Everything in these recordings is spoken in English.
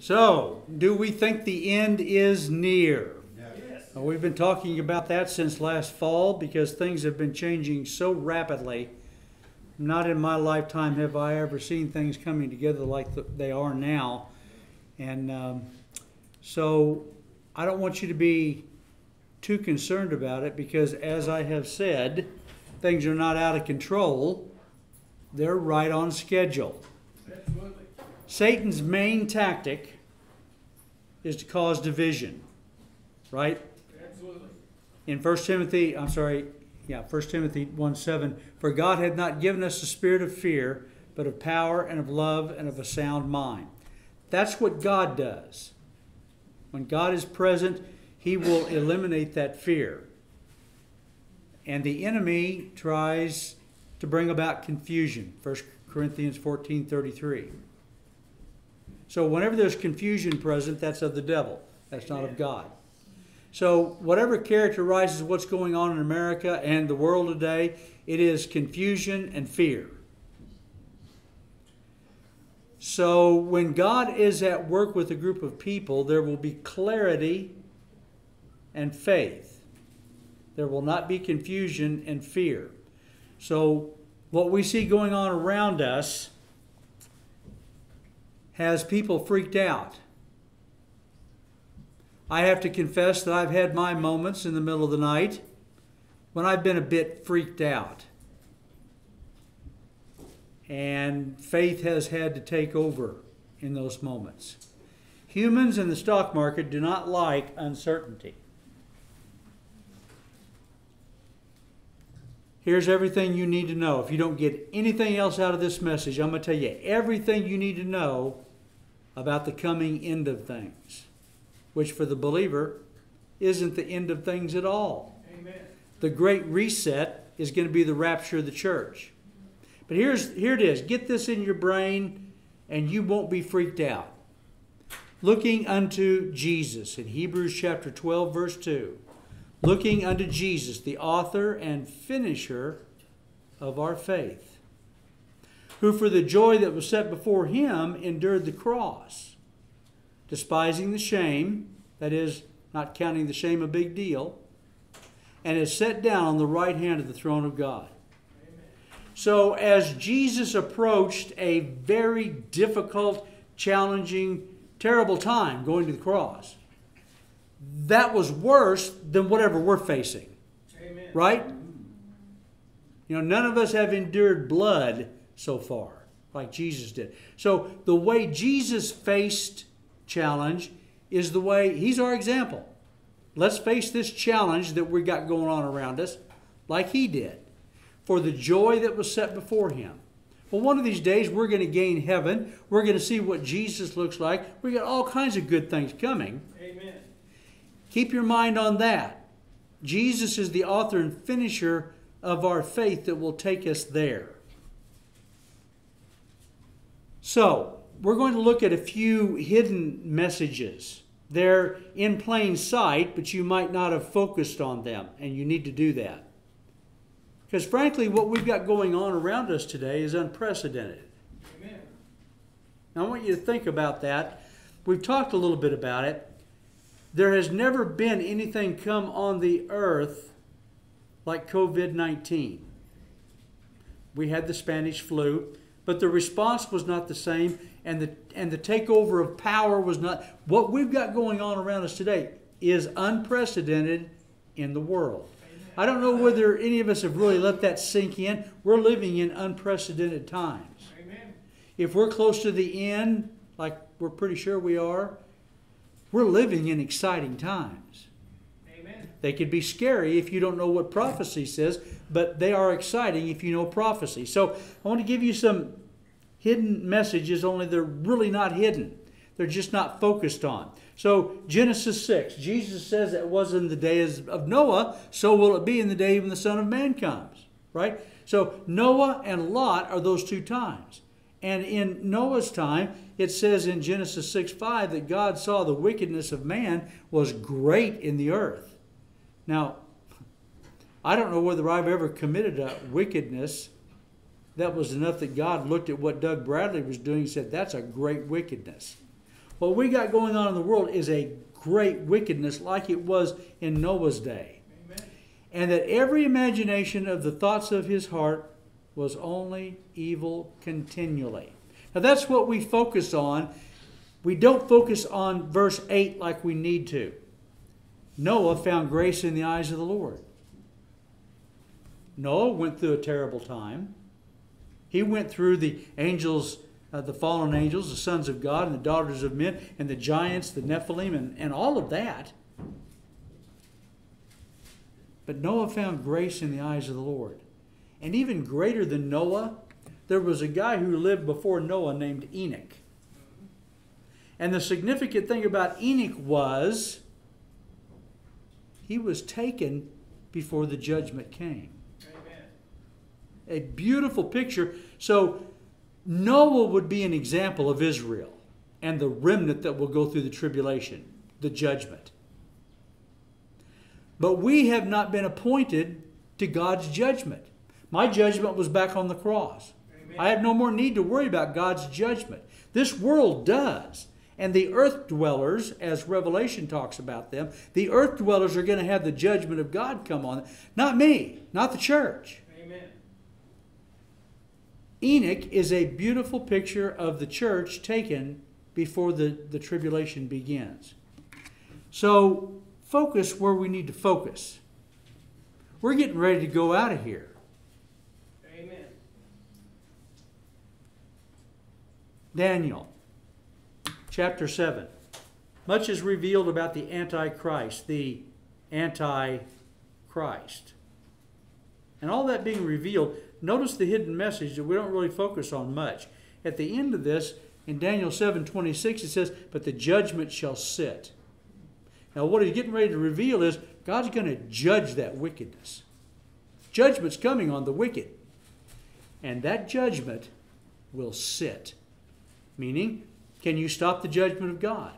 So, do we think the end is near? Uh, We've been talking about that since last fall because things have been changing so rapidly. Not in my lifetime have I ever seen things coming together like th- they are now. And um, so I don't want you to be too concerned about it because, as I have said, things are not out of control. They're right on schedule. Satan's main tactic is to cause division, right? Absolutely. In 1 Timothy, I'm sorry, yeah, 1 Timothy 1 7, for God had not given us the spirit of fear, but of power and of love and of a sound mind. That's what God does. When God is present, He will eliminate that fear. And the enemy tries to bring about confusion. 1 Corinthians 14 33. So whenever there's confusion present, that's of the devil. That's not of God. So whatever characterizes what's going on in America and the world today, it is confusion and fear. So when God is at work with a group of people, there will be clarity and faith. There will not be confusion and fear. So what we see going on around us has people freaked out. I have to confess that I've had my moments in the middle of the night when I've been a bit freaked out. And faith has had to take over in those moments. Humans in the stock market do not like uncertainty. Here's everything you need to know. If you don't get anything else out of this message, I'm going to tell you everything you need to know about the coming end of things, which for the believer isn't the end of things at all. Amen. The great reset is going to be the rapture of the church. But here's here it is. Get this in your brain and you won't be freaked out. Looking unto Jesus in Hebrews chapter 12 verse 2. Looking unto Jesus, the author and finisher of our faith, who for the joy that was set before him endured the cross, despising the shame, that is, not counting the shame a big deal, and is set down on the right hand of the throne of God. So, as Jesus approached a very difficult, challenging, terrible time going to the cross, that was worse than whatever we're facing, Amen. right? You know, none of us have endured blood so far like Jesus did. So, the way Jesus faced challenge is the way he's our example. Let's face this challenge that we got going on around us like he did for the joy that was set before him. Well, one of these days we're going to gain heaven. We're going to see what Jesus looks like. We got all kinds of good things coming. Amen. Keep your mind on that. Jesus is the author and finisher of our faith that will take us there. So, we're going to look at a few hidden messages. They're in plain sight, but you might not have focused on them, and you need to do that. Because frankly, what we've got going on around us today is unprecedented. Amen. Now, I want you to think about that. We've talked a little bit about it. There has never been anything come on the earth like COVID 19. We had the Spanish flu, but the response was not the same, and the, and the takeover of power was not. What we've got going on around us today is unprecedented in the world. I don't know whether any of us have really let that sink in. We're living in unprecedented times. Amen. If we're close to the end, like we're pretty sure we are, we're living in exciting times. Amen. They could be scary if you don't know what prophecy says, but they are exciting if you know prophecy. So I want to give you some hidden messages, only they're really not hidden. They're just not focused on. So Genesis 6, Jesus says it was in the days of Noah, so will it be in the day when the Son of Man comes. Right? So Noah and Lot are those two times. And in Noah's time, it says in Genesis 6 5 that God saw the wickedness of man was great in the earth. Now, I don't know whether I've ever committed a wickedness that was enough that God looked at what Doug Bradley was doing and said, That's a great wickedness. What we got going on in the world is a great wickedness like it was in Noah's day. Amen. And that every imagination of the thoughts of his heart was only evil continually. Now that's what we focus on. We don't focus on verse 8 like we need to. Noah found grace in the eyes of the Lord. Noah went through a terrible time. He went through the angels, uh, the fallen angels, the sons of God, and the daughters of men, and the giants, the Nephilim, and, and all of that. But Noah found grace in the eyes of the Lord. And even greater than Noah, there was a guy who lived before Noah named Enoch. And the significant thing about Enoch was he was taken before the judgment came. A beautiful picture. So, Noah would be an example of Israel and the remnant that will go through the tribulation, the judgment. But we have not been appointed to God's judgment. My judgment was back on the cross. Amen. I have no more need to worry about God's judgment. This world does. And the earth dwellers, as Revelation talks about them, the earth dwellers are going to have the judgment of God come on them. Not me, not the church. Enoch is a beautiful picture of the church taken before the, the tribulation begins. So focus where we need to focus. We're getting ready to go out of here. Amen. Daniel chapter 7. Much is revealed about the Antichrist, the Antichrist. And all that being revealed, notice the hidden message that we don't really focus on much. At the end of this, in Daniel 7 26, it says, But the judgment shall sit. Now, what he's getting ready to reveal is God's going to judge that wickedness. Judgment's coming on the wicked. And that judgment will sit. Meaning, can you stop the judgment of God?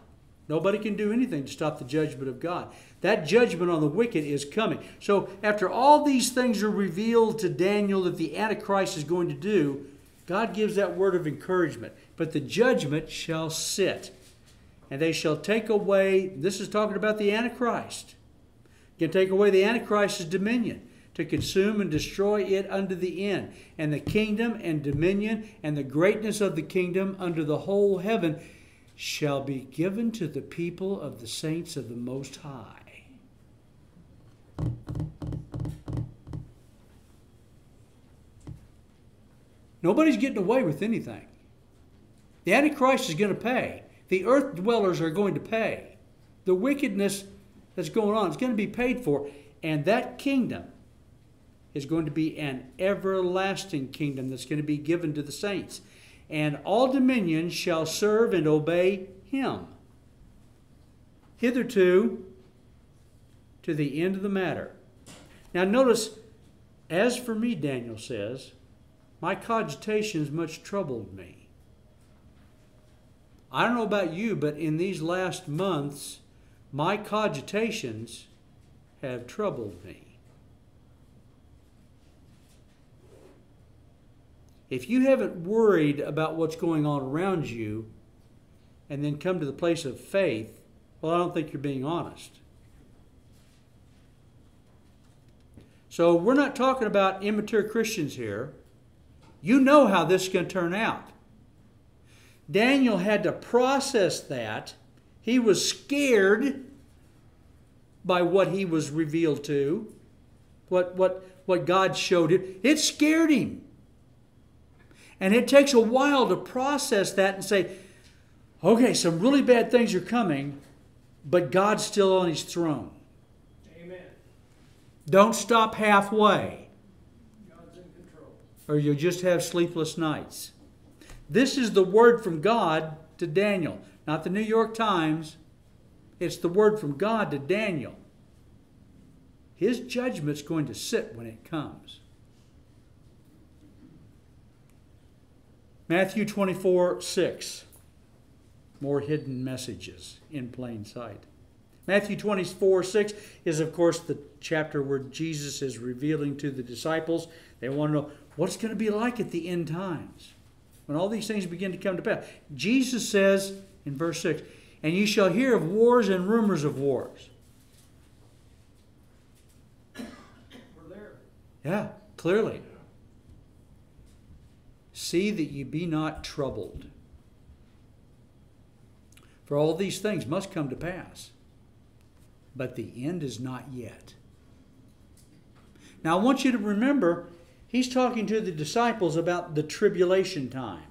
Nobody can do anything to stop the judgment of God. That judgment on the wicked is coming. So, after all these things are revealed to Daniel that the Antichrist is going to do, God gives that word of encouragement. But the judgment shall sit, and they shall take away, this is talking about the Antichrist, can take away the Antichrist's dominion to consume and destroy it unto the end. And the kingdom and dominion and the greatness of the kingdom under the whole heaven shall be given to the people of the saints of the Most High. Nobody's getting away with anything. The Antichrist is going to pay. The earth dwellers are going to pay. The wickedness that's going on is going to be paid for. And that kingdom is going to be an everlasting kingdom that's going to be given to the saints. And all dominions shall serve and obey him. Hitherto, to the end of the matter. Now, notice, as for me, Daniel says, my cogitations much troubled me. I don't know about you, but in these last months, my cogitations have troubled me. If you haven't worried about what's going on around you and then come to the place of faith, well, I don't think you're being honest. So we're not talking about immature Christians here. You know how this is going to turn out. Daniel had to process that. He was scared by what he was revealed to, what, what, what God showed him. It scared him. And it takes a while to process that and say, okay, some really bad things are coming, but God's still on his throne. Amen. Don't stop halfway, God's in control. or you'll just have sleepless nights. This is the word from God to Daniel, not the New York Times. It's the word from God to Daniel. His judgment's going to sit when it comes. Matthew 24, 6. More hidden messages in plain sight. Matthew 24, 6 is, of course, the chapter where Jesus is revealing to the disciples. They want to know what's going to be like at the end times when all these things begin to come to pass. Jesus says in verse 6. And ye shall hear of wars and rumors of wars. We're there. Yeah, clearly. See that ye be not troubled. For all these things must come to pass, but the end is not yet. Now, I want you to remember, he's talking to the disciples about the tribulation time.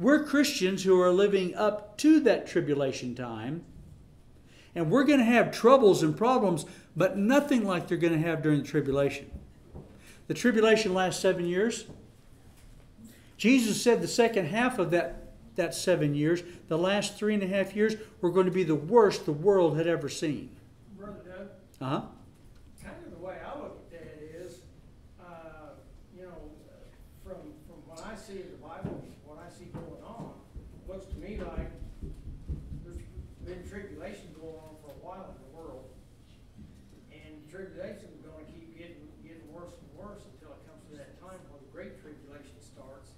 We're Christians who are living up to that tribulation time, and we're going to have troubles and problems, but nothing like they're going to have during the tribulation. The tribulation lasts seven years. Jesus said the second half of that, that seven years, the last three and a half years, were going to be the worst the world had ever seen. Brother Doug, Uh huh. kind of the way I look at that is, uh, you know, from, from what I see in the Bible, what I see going on, looks to me like there's been tribulation going on for a while in the world. And tribulation is gonna keep getting, getting worse and worse until it comes to that time where the great tribulation starts.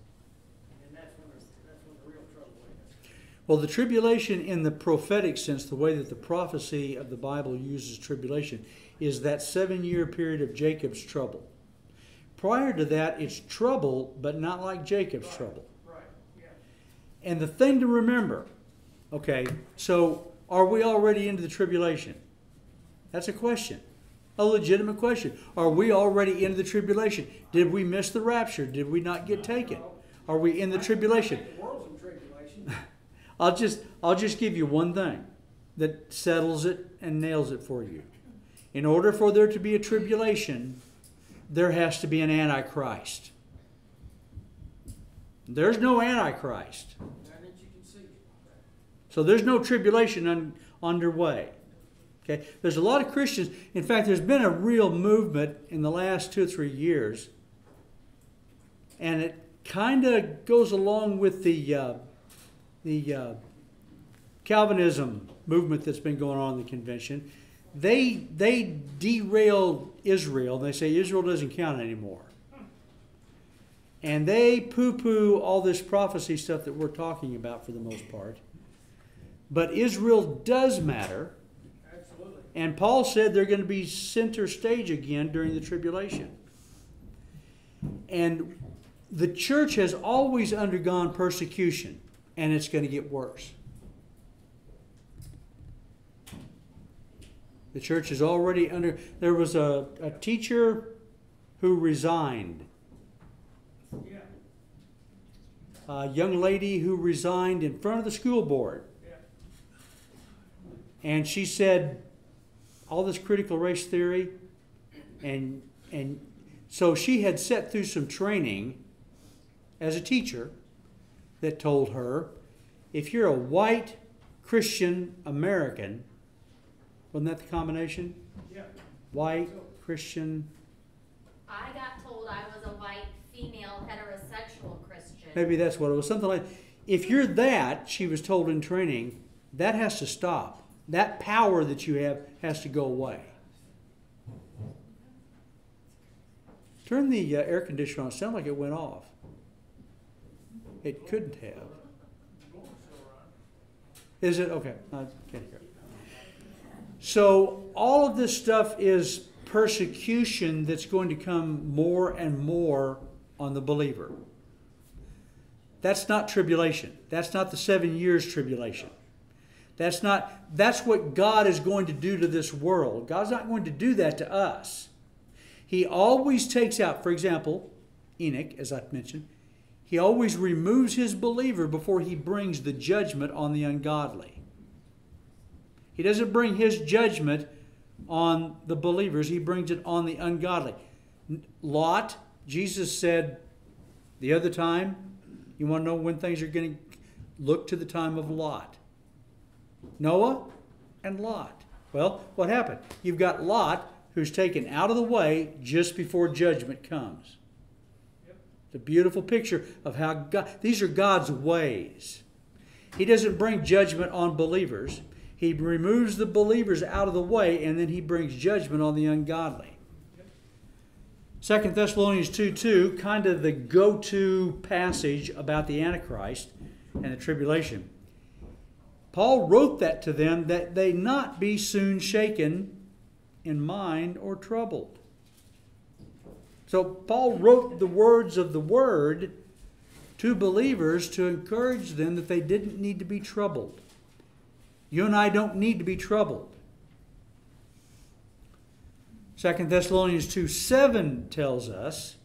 And that's when, the- that's when the real trouble is. Well, the tribulation, in the prophetic sense, the way that the prophecy of the Bible uses tribulation, is that seven year period of Jacob's trouble. Prior to that, it's trouble, but not like Jacob's Right. trouble. Right, yeah. And the thing to remember, okay, so are we already into the tribulation? That's a question, a legitimate question. Are we already into the tribulation? Did we miss the rapture? Did we not get taken? Are we in the I- I tribulation? The world's tribulation. I'll just I'll just give you one thing that settles it and nails it for you. In order for there to be a tribulation, there has to be an antichrist. There's no antichrist. So there's no tribulation un, underway. Okay? There's a lot of Christians. In fact, there's been a real movement in the last two or three years, and it kind of goes along with the uh, the uh, Calvinism movement that's been going on in the convention. They they derailed Israel. They say Israel doesn't count anymore. And they poo poo all this prophecy stuff that we're talking about for the most part. But Israel does matter. Absolutely. And Paul said they're going to be center stage again during the tribulation. And the church has always undergone persecution, and it's going to get worse. The church is already under. There was a, a teacher who resigned, Yeah, a young lady who resigned in front of the school board. yeah. and she said all this critical race theory and and so she had set through some training as a teacher that told her if you're a white christian american wasn't that the combination Yeah. white christian I got told I was a white female heterosexual Christian. maybe that's what it was something like if you're that she was told in training that has to stop that power that you have has to go away turn the uh, air conditioner on it sounded like it went off it couldn't have is it okay i can't hear so all of this stuff is persecution that's going to come more and more on the believer that's not tribulation. That's not the seven years tribulation. That's not that's what God is going to do to this world. God's not going to do that to us. He always takes out, for example, Enoch, as I've mentioned, he always removes his believer before he brings the judgment on the ungodly. He doesn't bring his judgment on the believers, he brings it on the ungodly. Lot, Jesus said the other time, you want to know when things are going to look to the time of Lot? Noah and Lot. Well, what happened? You've got Lot who's taken out of the way just before judgment comes. A beautiful picture of how God, these are God's ways. He doesn't bring judgment on believers. He removes the believers out of the way and then he brings judgment on the ungodly. Second Thessalonians 2 2, kind of the go to passage about the Antichrist and the tribulation. Paul wrote that to them that they not be soon shaken in mind or troubled. So Paul wrote the words of the word to believers to encourage them that they didn't need to be troubled. You and I don't need to be troubled. 2 Thessalonians 2 7 tells us,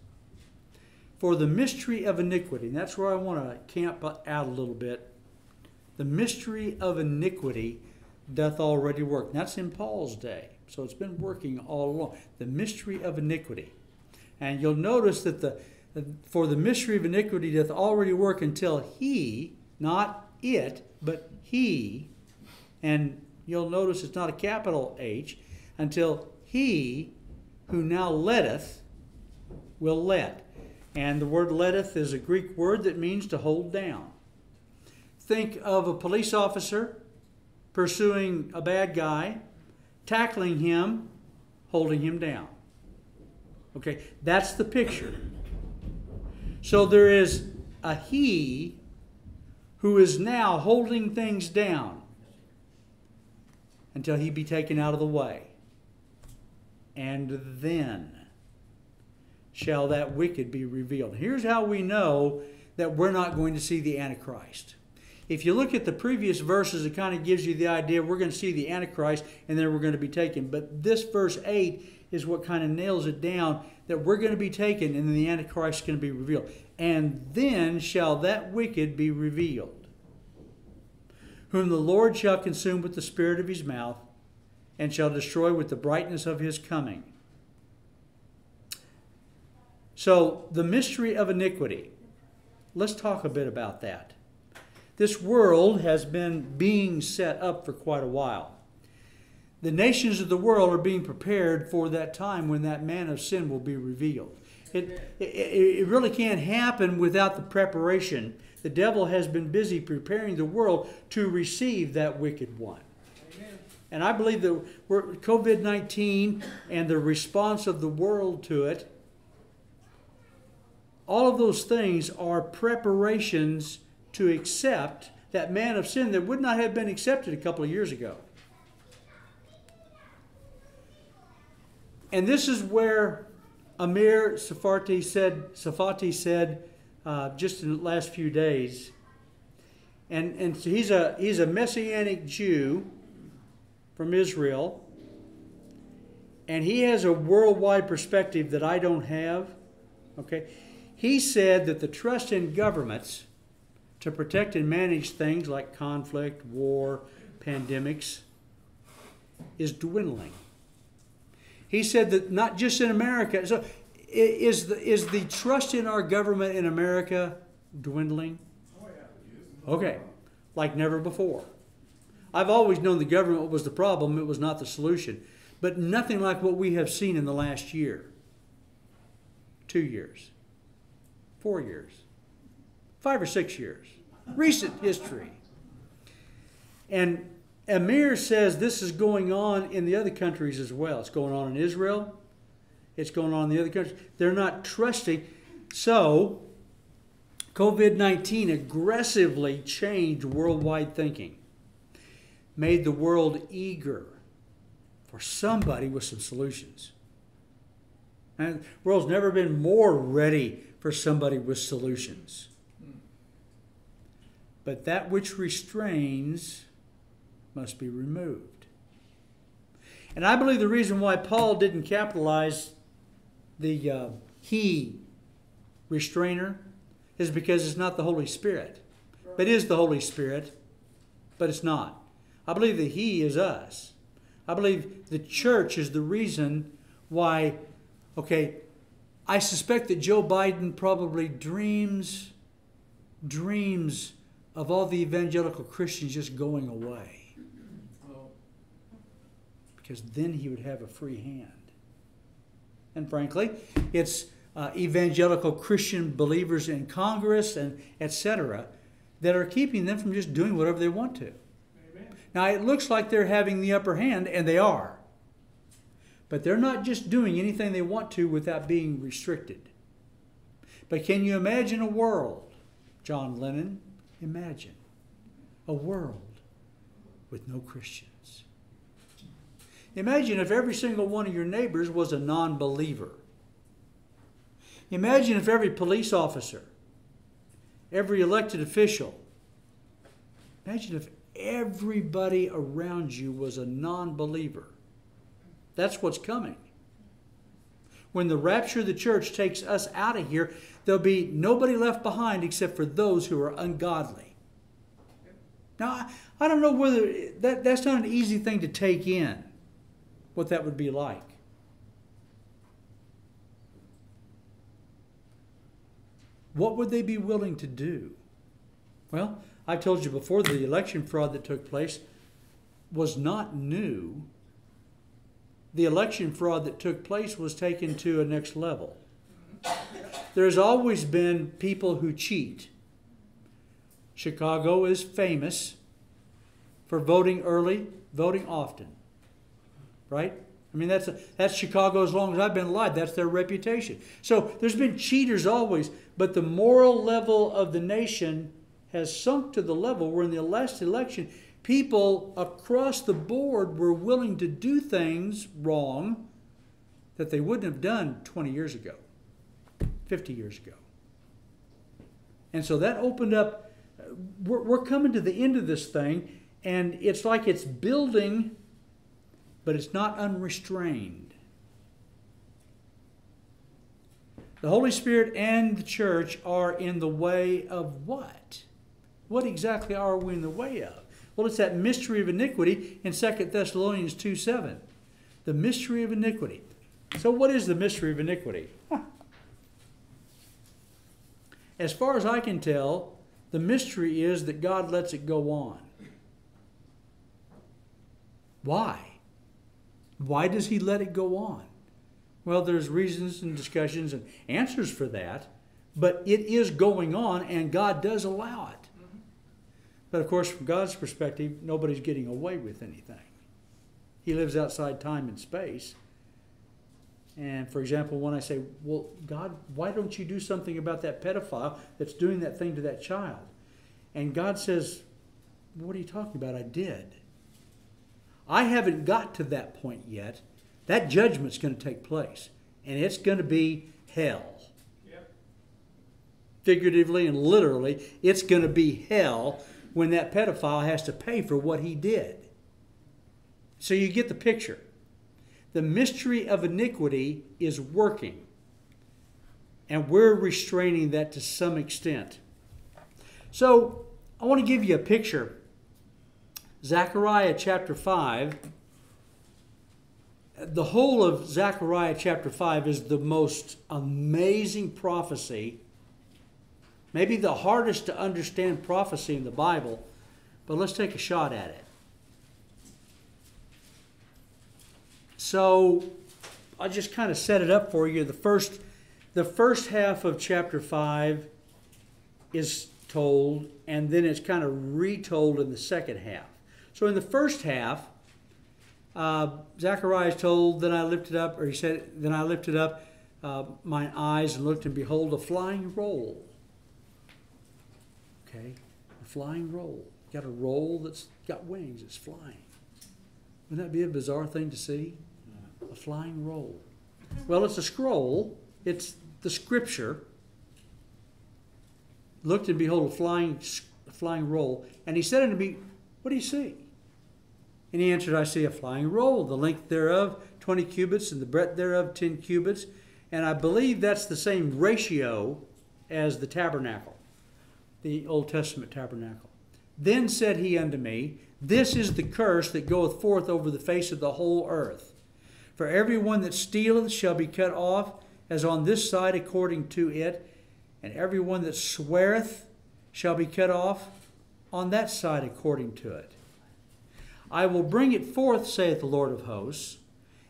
For the mystery of iniquity, and that's where I want to camp out a little bit. The mystery of iniquity doth already work. And that's in Paul's day. So it's been working all along. The mystery of iniquity. And you'll notice that the for the mystery of iniquity doth already work until he, not it, but he, and you'll notice it's not a capital H, until he who now letteth will let. And the word letteth is a Greek word that means to hold down. Think of a police officer pursuing a bad guy, tackling him, holding him down. Okay, that's the picture. So there is a he who is now holding things down until he be taken out of the way. And then shall that wicked be revealed. Here's how we know that we're not going to see the Antichrist. If you look at the previous verses, it kind of gives you the idea we're going to see the Antichrist and then we're going to be taken. But this verse 8 is what kind of nails it down that we're going to be taken and then the Antichrist is going to be revealed. And then shall that wicked be revealed, whom the Lord shall consume with the spirit of his mouth and shall destroy with the brightness of his coming. So, the mystery of iniquity. Let's talk a bit about that. This world has been being set up for quite a while the nations of the world are being prepared for that time when that man of sin will be revealed. It, it, it, really can't happen without the preparation. The devil has been busy preparing the world to receive that wicked one. Amen. And I believe that COVID 19 and the response of the world to it, all of those things are preparations to accept that man of sin that would not have been accepted a couple of years ago. And this is where Amir Safati said, Tsarfati said uh, just in the last few days, and, and he's, a, he's a Messianic Jew from Israel, and he has a worldwide perspective that I don't have. Okay? He said that the trust in governments to protect and manage things like conflict, war, pandemics is dwindling. He said that not just in America. So is the, is the trust in our government in America dwindling? Okay, like never before. I've always known the government was the problem, it was not the solution. But nothing like what we have seen in the last year, two years, four years, five or six years, recent history. And Amir says this is going on in the other countries as well. It's going on in Israel. It's going on in the other countries. They're not trusting. So, COVID 19 aggressively changed worldwide thinking, made the world eager for somebody with some solutions. And the world's never been more ready for somebody with solutions. But that which restrains must be removed. And I believe the reason why Paul didn't capitalize the uh, he restrainer is because it's not the Holy Spirit. But it is the Holy Spirit, but it's not. I believe that he is us. I believe the church is the reason why, okay, I suspect that Joe Biden probably dreams, dreams of all the evangelical Christians just going away because then he would have a free hand. And frankly, it's uh, evangelical Christian believers in Congress and etc. that are keeping them from just doing whatever they want to. Amen. Now, it looks like they're having the upper hand, and they are. But they're not just doing anything they want to without being restricted. But can you imagine a world, John Lennon? Imagine a world with no Christians. Imagine if every single one of your neighbors was a non believer. Imagine if every police officer, every elected official, imagine if everybody around you was a non believer. That's what's coming. When the rapture of the church takes us out of here, there'll be nobody left behind except for those who are ungodly. Now, I don't know whether that, that's not an easy thing to take in, what that would be like. What would they be willing to do? Well, I told you before the election fraud that took place was not new. The election fraud that took place was taken to a next level. There's always been people who cheat. Chicago is famous for voting early, voting often. Right? I mean, that's, a, that's Chicago as long as I've been alive. That's their reputation. So there's been cheaters always, but the moral level of the nation has sunk to the level where in the last election, people across the board were willing to do things wrong that they wouldn't have done 20 years ago, 50 years ago. And so that opened up, we're, we're coming to the end of this thing, and it's like it's building, but it's not unrestrained. The Holy Spirit and the church are in the way of what? What exactly are we in the way of? Well, it's that mystery of iniquity in 2 Thessalonians 2 7. The mystery of iniquity. So, what is the mystery of iniquity? As far as I can tell, the mystery is that God lets it go on. Why? Why does He let it go on? Well, there's reasons and discussions and answers for that, but it is going on and God does allow it. But of course, from God's perspective, nobody's getting away with anything. He lives outside time and space. And for example, when I say, Well, God, why don't you do something about that pedophile that's doing that thing to that child? And God says, What are you talking about? I did. I haven't got to that point yet. That judgment's going to take place, and it's going to be hell. Yep. Figuratively and literally, it's going to be hell when that pedophile has to pay for what he did. So you get the picture. The mystery of iniquity is working, and we're restraining that to some extent. So I want to give you a picture. Zechariah chapter 5. The whole of Zechariah chapter 5 is the most amazing prophecy Maybe the hardest to understand prophecy in the Bible, but let's take a shot at it. So I'll just kind of set it up for you. The first, the first half of chapter 5 is told, and then it's kind of retold in the second half. So in the first half, uh, Zechariah is told, Then I lifted up, or he said, Then I lifted up uh, my eyes and looked, and behold, a flying roll Okay? A flying roll. Got a roll that's got wings, it's flying. Wouldn't that be a bizarre thing to see? A flying roll. Well, it's a scroll, it's the scripture. Looked and behold, a flying, a flying roll. And he said unto me, What do you see? And he answered, I see a flying roll, the length thereof 20 cubits, and the breadth thereof 10 cubits. And I believe that's the same ratio as the tabernacle the Old Testament tabernacle. Then said he unto me, This is the curse that goeth forth over the face of the whole earth. For every one that stealeth shall be cut off, as on this side according to it, and every one that sweareth shall be cut off on that side according to it. I will bring it forth, saith the Lord of hosts,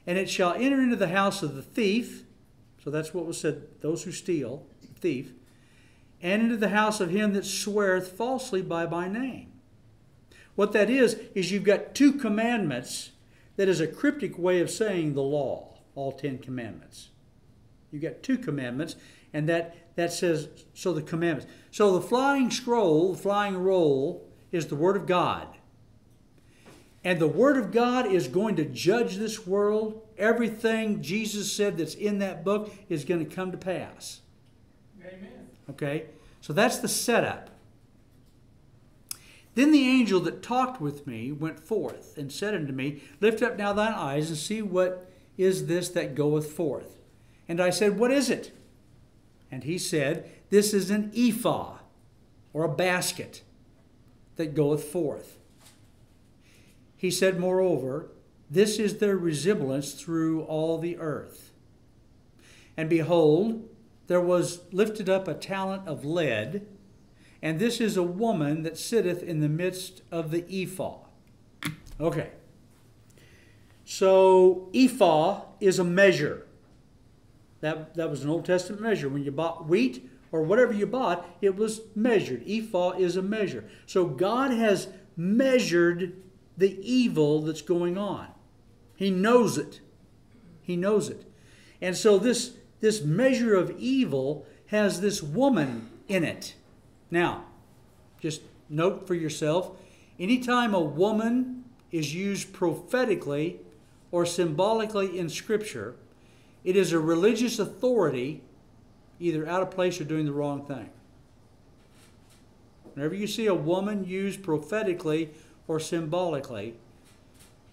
and it shall enter into the house of the thief. So that's what was said, those who steal, thief and into the house of him that sweareth falsely by my name. What that is, is you've got two commandments that is a cryptic way of saying the law, all Ten Commandments. You've got two commandments, and that, that says, so the commandments. So the flying scroll, the flying roll, is the Word of God. And the Word of God is going to judge this world. Everything Jesus said that's in that book is going to come to pass. Amen. Okay? So that's the setup. Then the angel that talked with me went forth and said unto me, Lift up now thine eyes and see what is this that goeth forth. And I said, What is it? And he said, This is an ephah, or a basket, that goeth forth. He said, Moreover, this is their resemblance through all the earth. And behold, there was lifted up a talent of lead, and this is a woman that sitteth in the midst of the ephah. Okay. So, ephah is a measure. That, that was an Old Testament measure. When you bought wheat or whatever you bought, it was measured. Ephah is a measure. So, God has measured the evil that's going on. He knows it. He knows it. And so, this, this measure of evil has this woman in it. Now, just note for yourself anytime a woman is used prophetically or symbolically in Scripture, it is a religious authority either out of place or doing the wrong thing. Whenever you see a woman used prophetically or symbolically,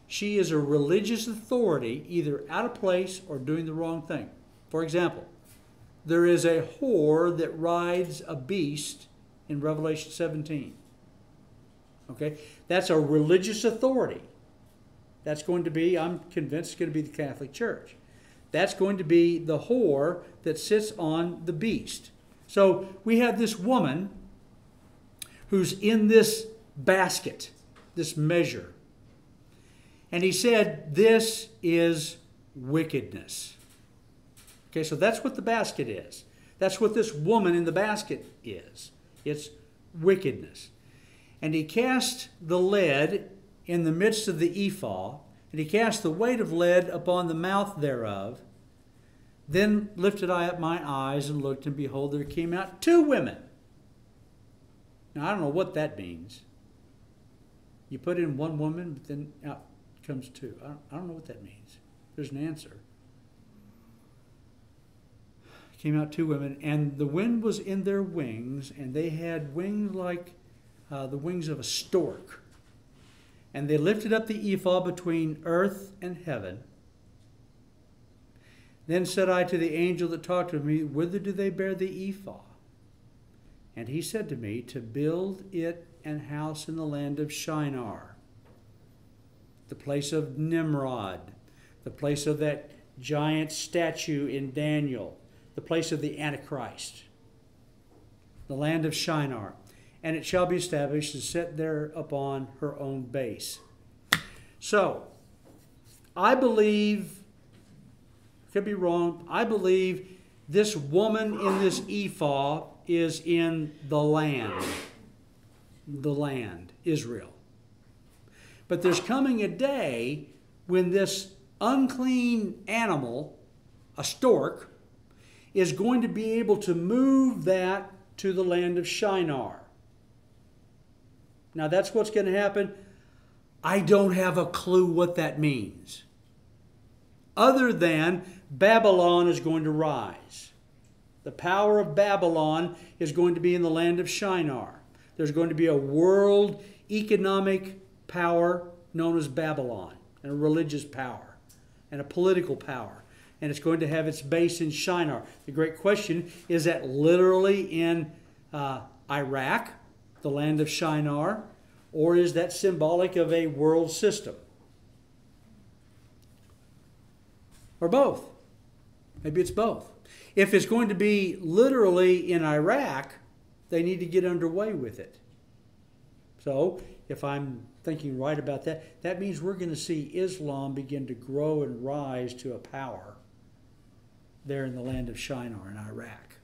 she is a religious authority either out of place or doing the wrong thing. For example, there is a whore that rides a beast in Revelation 17. Okay? That's a religious authority. That's going to be, I'm convinced, it's going to be the Catholic Church. That's going to be the whore that sits on the beast. So we have this woman who's in this basket, this measure. And he said, This is wickedness. Okay, so that's what the basket is. That's what this woman in the basket is. It's wickedness. And he cast the lead in the midst of the ephah, and he cast the weight of lead upon the mouth thereof. Then lifted I up my eyes and looked, and behold, there came out two women. Now, I don't know what that means. You put in one woman, but then out comes two. I don't, I don't know what that means. There's an answer. Came out two women, and the wind was in their wings, and they had wings like uh, the wings of a stork. And they lifted up the ephah between earth and heaven. Then said I to the angel that talked with me, Whither do they bear the ephah? And he said to me, To build it an house in the land of Shinar, the place of Nimrod, the place of that giant statue in Daniel, the place of the Antichrist, the land of Shinar and it shall be established and set there upon her own base. So, I believe, could be wrong, I believe this woman in this ephah is in the land. The land, Israel. But there's coming a day when this unclean animal, a stork, is going to be able to move that to the land of Shinar. Now, that's what's going to happen. I don't have a clue what that means. Other than Babylon is going to rise. The power of Babylon is going to be in the land of Shinar. There's going to be a world economic power known as Babylon, and a religious power, and a political power. And it's going to have its base in Shinar. The great question is that literally in uh, Iraq? the land of Shinar, or is that symbolic of a world system? Or both? Maybe it's both. If it's going to be literally in Iraq, they need to get underway with it. So, if I'm thinking right about that, that means we're going to see Islam begin to grow and rise to a power there in the land of Shinar in Iraq.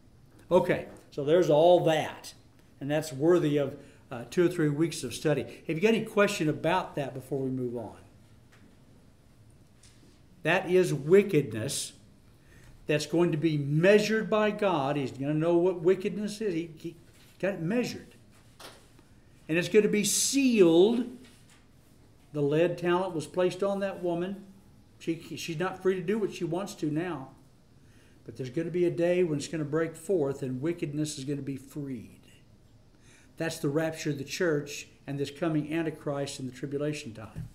Okay, so there's all that and that's worthy of uh, two or three weeks of study. Have you got any question about that before we move on? That is wickedness that's going to be measured by God. He's going to know what wickedness is. He, he got it measured. And it's going to be sealed The lead talent was placed on that woman. She, she's not free to do what she wants to now. But there's going to be a day when it's going to break forth and wickedness is going to be freed. That's the rapture of the church and this coming Antichrist in the tribulation time.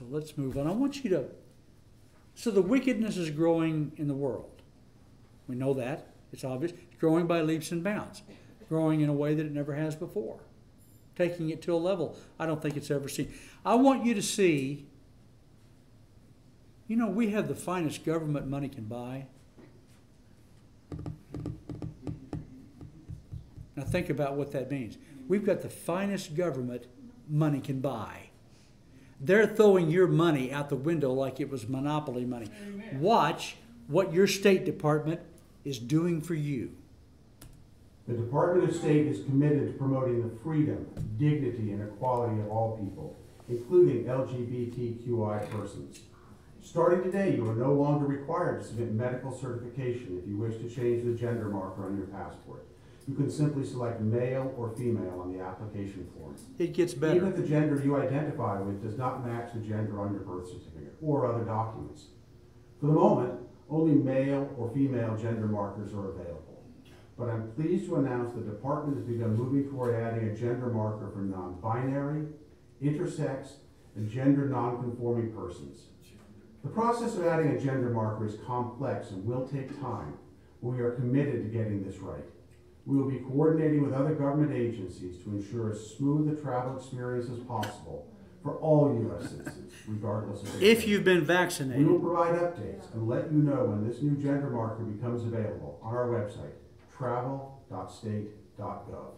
So let's move on. I want you to. So the wickedness is growing in the world. We know that. It's obvious. It's growing by leaps and bounds, growing in a way that it never has before, taking it to a level I don't think it's ever seen. I want you to see you know, we have the finest government money can buy. Now think about what that means. We've got the finest government money can buy. They're throwing your money out the window like it was monopoly money. Amen. Watch what your State Department is doing for you. The Department of State is committed to promoting the freedom, dignity, and equality of all people, including LGBTQI persons. Starting today, you are no longer required to submit medical certification if you wish to change the gender marker on your passport. You can simply select male or female on the application form. It gets better. Even if the gender you identify with does not match the gender on your birth certificate or other documents. For the moment, only male or female gender markers are available. But I'm pleased to announce the department has begun moving toward adding a gender marker for non-binary, intersex, and gender non-conforming persons. The process of adding a gender marker is complex and will take time, but we are committed to getting this right. We will be coordinating with other government agencies to ensure as smooth a travel experience as possible for all U.S. citizens, regardless of If gender. you've been vaccinated. We will provide updates and let you know when this new gender marker becomes available on our website, travel.state.gov.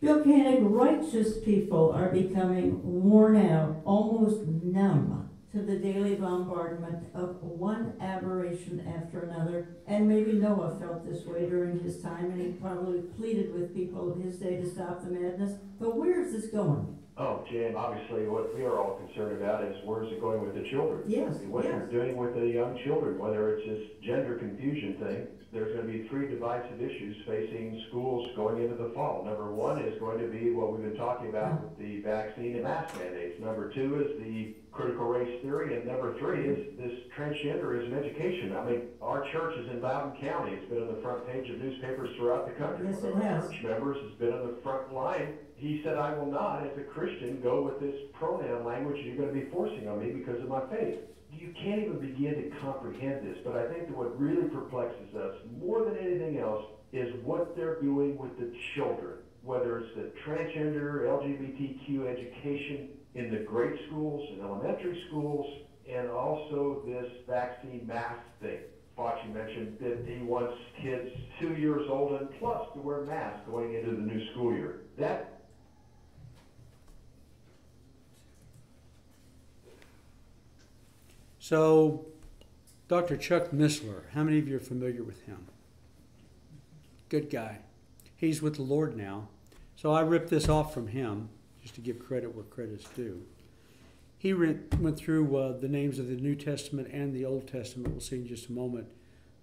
Bill Koenig, righteous people are becoming worn out, almost numb to the daily bombardment of one aberration after another. And maybe Noah felt this way during his time, and he probably pleaded with people of his day to stop the madness. But where is this going? Oh, Jan, obviously, what we are all concerned about is where's it going with the children? Yes, What yes. you're doing with the young children, whether it's this gender confusion thing, there's gonna be three divisive issues facing schools going into the fall. Number one is going to be what we've been talking about mm-hmm. with the vaccine and mask mandates. Number two is the critical race theory, and number three is this transgenderism education. I mean, our church is in Loudoun County, it's been on the front page of newspapers throughout the country. Yes, One of our. Church members has been on the front line he said, I will not, as a Christian, go with this pronoun language you're going to be forcing on me because of my faith. You can't even begin to comprehend this, but I think that what really perplexes us more than anything else is what they're doing with the children, whether it's the transgender, LGBTQ education in the grade schools and elementary schools, and also this vaccine mask thing. Fauci mentioned that he wants kids two years old and plus to wear masks going into the new school year. That so Dr. Chuck Missler, how many of you are familiar with him? Good guy. He's with the Lord now. So I ripped this off from him just to give credit where credit's due. He went through uh, the names of the New Testament and the Old Testament. We'll see in just a moment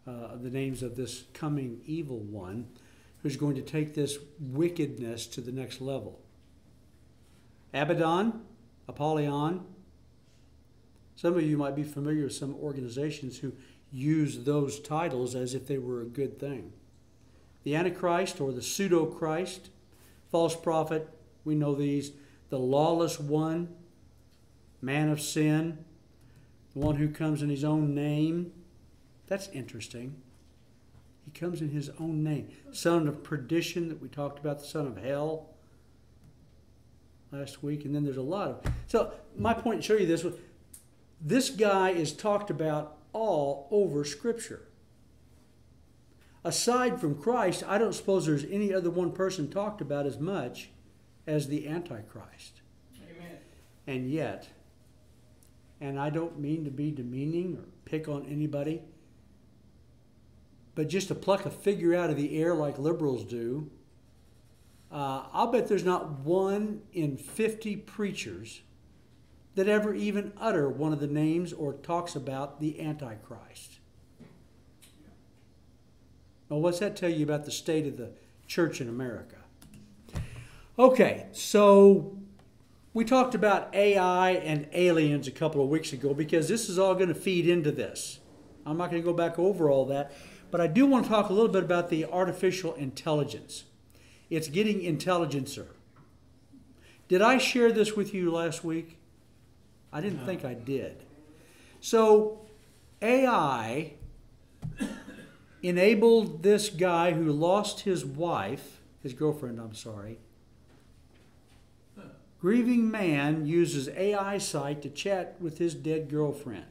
uh, the names of this coming evil one who's going to take this wickedness to the next level. Abaddon, Apollyon. Some of you might be familiar with some organizations who use those titles as if they were a good thing. The Antichrist or the pseudo Christ, false prophet, we know these. The lawless one, man of sin, the one who comes in his own name. That's interesting. He comes in his own name. Son of perdition, that we talked about, the son of hell last week. And then there's a lot of. So, my point to show you this was this guy is talked about all over Scripture. Aside from Christ, I don't suppose there's any other one person talked about as much as the Antichrist. Amen. And yet, and I don't mean to be demeaning or pick on anybody, but just to pluck a figure out of the air like liberals do, uh, I'll bet there's not one in 50 preachers that ever even utter one of the names or talks about the Antichrist. Well, what's that tell you about the state of the church in America? Okay, so we talked about AI and aliens a couple of weeks ago because this is all going to feed into this. I'm not going to go back over all that, but I do want to talk a little bit about the artificial intelligence. It's getting intelligencer. Did I share this with you last week? I didn't think I did. So, AI enabled this guy who lost his wife, his girlfriend, I'm sorry. Grieving man uses AI site to chat with his dead girlfriend.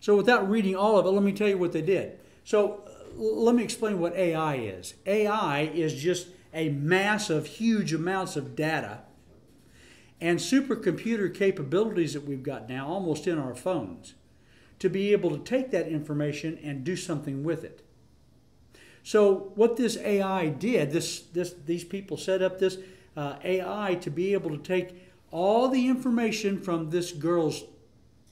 So, without reading all of it, let me tell you what they did. So, let me explain what AI is. AI is just a mass of huge amounts of data and supercomputer capabilities that we've got now almost in our phones to be able to take that information and do something with it. So what this AI did, this, this, these people set up this uh, AI to be able to take all the information from this girl's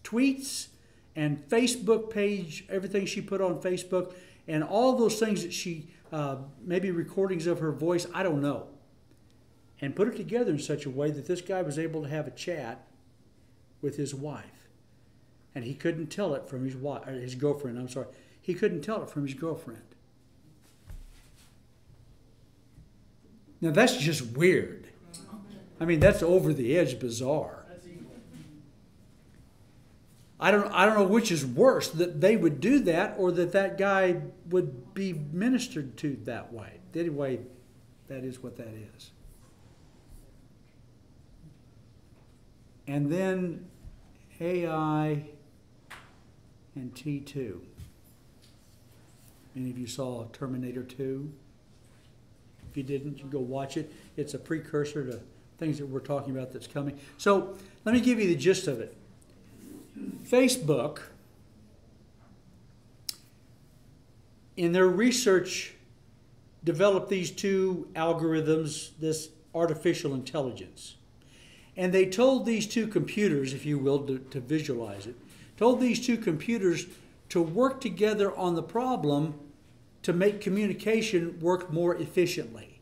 tweets and Facebook page, everything she put on Facebook, and all those things that she, uh, maybe recordings of her voice, I don't know, and put it together in such a way that this guy was able to have a chat with his wife and he couldn't tell it from his wife, uh, his girlfriend. I'm sorry, he couldn't tell it from his girlfriend. Now that's just weird. I mean, that's over the edge bizarre. I don't, I don't know which is worse that they would do that or that that guy would be ministered to that way. Anyway, that is what that is. And then AI and T2. Any of you saw Terminator 2? If you didn't, you go watch it. It's a precursor to things that we're talking about that's coming. So let me give you the gist of it. Facebook, in their research, developed these two algorithms, this artificial intelligence. And they told these two computers, if you will, to, to visualize it, told these two computers to work together on the problem to make communication work more efficiently.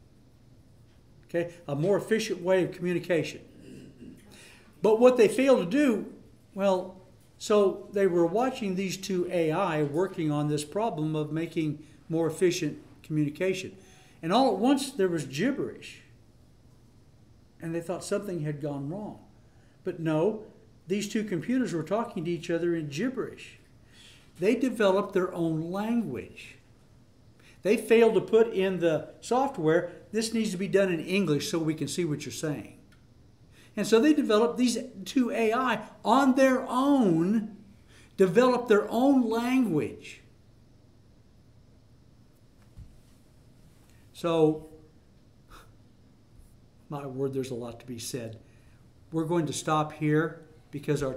Okay, a more efficient way of communication. But what they failed to do, well, so they were watching these two AI working on this problem of making more efficient communication. And all at once there was gibberish. And they thought something had gone wrong. But no, these two computers were talking to each other in gibberish. They developed their own language. They failed to put in the software, this needs to be done in English so we can see what you're saying. And so they developed these two AI on their own, developed their own language. So, my word, there's a lot to be said. We're going to stop here because our